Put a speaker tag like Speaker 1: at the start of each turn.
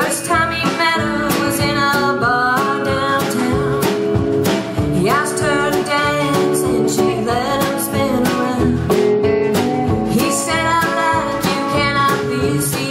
Speaker 1: First time he met her was in a bar downtown. He asked her to dance and she let him spin around. He said "I like you cannot be seen.